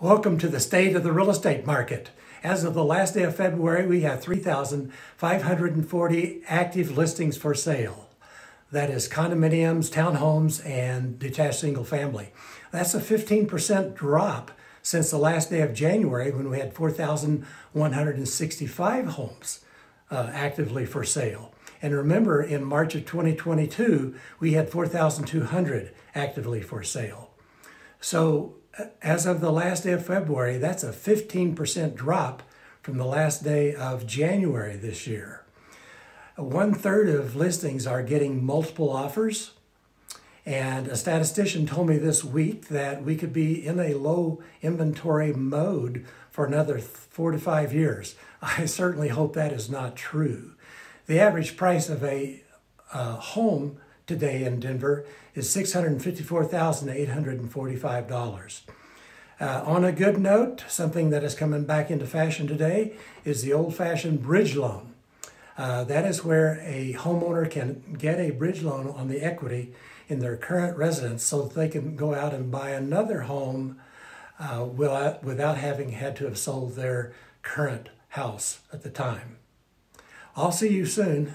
Welcome to the state of the real estate market. As of the last day of February, we have 3,540 active listings for sale. That is condominiums, townhomes, and detached single family. That's a 15% drop since the last day of January when we had 4,165 homes uh, actively for sale. And remember, in March of 2022, we had 4,200 actively for sale. So as of the last day of February, that's a 15% drop from the last day of January this year. One third of listings are getting multiple offers. And a statistician told me this week that we could be in a low inventory mode for another four to five years. I certainly hope that is not true. The average price of a, home today in Denver is $654,845. Uh, on a good note, something that is coming back into fashion today is the old fashioned bridge loan. Uh, that is where a homeowner can get a bridge loan on the equity in their current residence so that they can go out and buy another home uh, without having had to have sold their current house at the time. I'll see you soon.